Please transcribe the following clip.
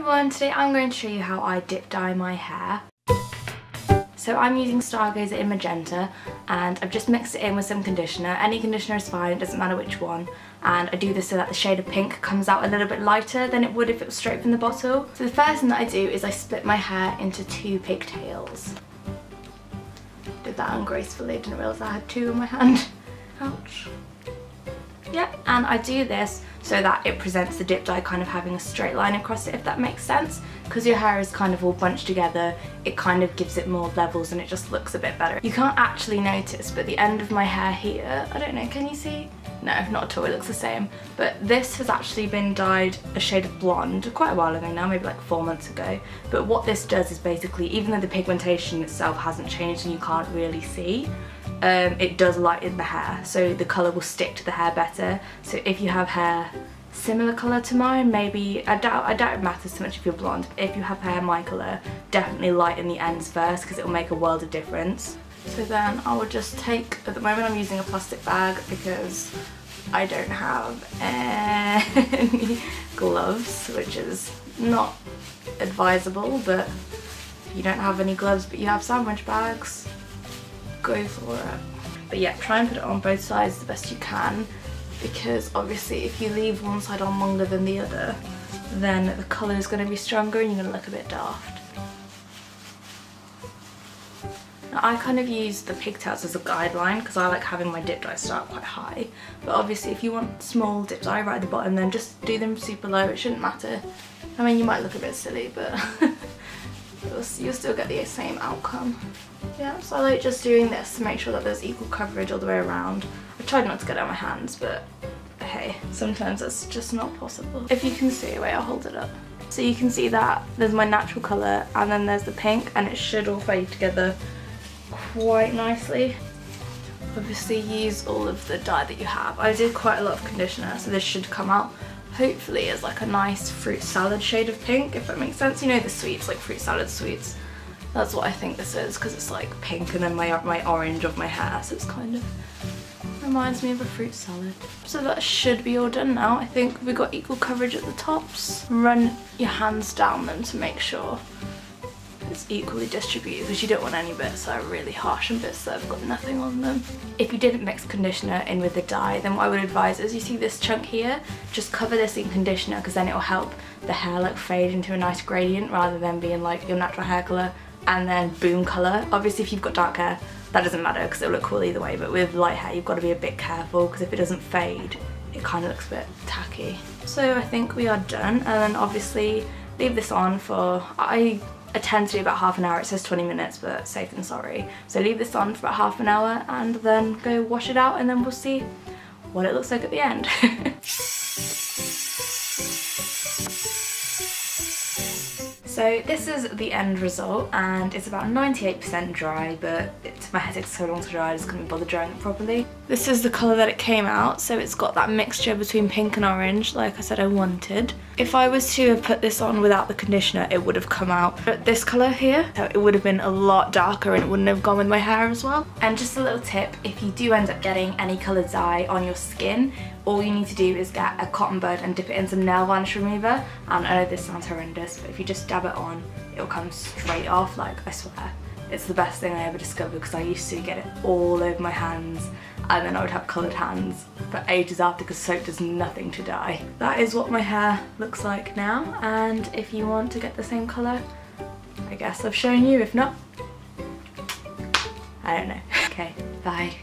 everyone, today I'm going to show you how I dip dye my hair. So I'm using Stargazer in magenta and I've just mixed it in with some conditioner. Any conditioner is fine, it doesn't matter which one. And I do this so that the shade of pink comes out a little bit lighter than it would if it was straight from the bottle. So the first thing that I do is I split my hair into two pigtails. Did that ungracefully, didn't realise I had two in my hand. Ouch. Yeah, and I do this so that it presents the dip dye kind of having a straight line across it if that makes sense because your hair is kind of all bunched together it kind of gives it more levels and it just looks a bit better. You can't actually notice but the end of my hair here, I don't know can you see? No, not at all, it looks the same. But this has actually been dyed a shade of blonde quite a while ago now, maybe like four months ago. But what this does is basically, even though the pigmentation itself hasn't changed and you can't really see, um, it does lighten the hair so the colour will stick to the hair better. So if you have hair similar colour to mine maybe I doubt I doubt it matters too much if you're blonde if you have hair my colour definitely lighten the ends first because it will make a world of difference. So then I will just take at the moment I'm using a plastic bag because I don't have any gloves which is not advisable but you don't have any gloves but you have sandwich bags go for it. But yeah, try and put it on both sides the best you can because obviously if you leave one side on longer than the other then the colour is going to be stronger and you're going to look a bit daft. Now I kind of use the pigtails as a guideline because I like having my dip dye start quite high but obviously if you want small dip dye right at the bottom then just do them super low, it shouldn't matter. I mean you might look a bit silly but you'll, still get the same outcome. Yeah, so I like just doing this to make sure that there's equal coverage all the way around. I tried not to get on my hands, but hey, sometimes that's just not possible. If you can see, wait, I'll hold it up. So you can see that there's my natural colour and then there's the pink and it should all fade together quite nicely. Obviously use all of the dye that you have. I did quite a lot of conditioner so this should come out hopefully as like a nice fruit salad shade of pink if that makes sense. You know the sweets, like fruit salad sweets. That's what I think this is because it's like pink and then my, my orange of my hair so it's kind of reminds me of a fruit salad. So that should be all done now. I think we've got equal coverage at the tops. Run your hands down them to make sure it's equally distributed because you don't want any bits that are really harsh and bits that have got nothing on them. If you didn't mix conditioner in with the dye then what I would advise is you see this chunk here just cover this in conditioner because then it will help the hair like fade into a nice gradient rather than being like your natural hair colour and then boom colour. Obviously if you've got dark hair that doesn't matter because it'll look cool either way but with light hair you've got to be a bit careful because if it doesn't fade it kind of looks a bit tacky. So I think we are done and then obviously leave this on for, I, I tend to do about half an hour, it says 20 minutes but safe than sorry. So leave this on for about half an hour and then go wash it out and then we'll see what it looks like at the end. So this is the end result and it's about 98% dry but my hair takes so long to dry I just couldn't bother drying it properly. This is the colour that it came out so it's got that mixture between pink and orange like I said I wanted. If I was to have put this on without the conditioner it would have come out but this colour here so it would have been a lot darker and it wouldn't have gone with my hair as well. And just a little tip if you do end up getting any coloured dye on your skin all you need to do is get a cotton bud and dip it in some nail varnish remover and I know this sounds horrendous but if you just dab it on it'll come straight off like I swear it's the best thing I ever discovered because I used to get it all over my hands and then I would have coloured hands for ages after because soap does nothing to dye. That is what my hair looks like now and if you want to get the same colour I guess I've shown you if not I don't know. Okay, bye.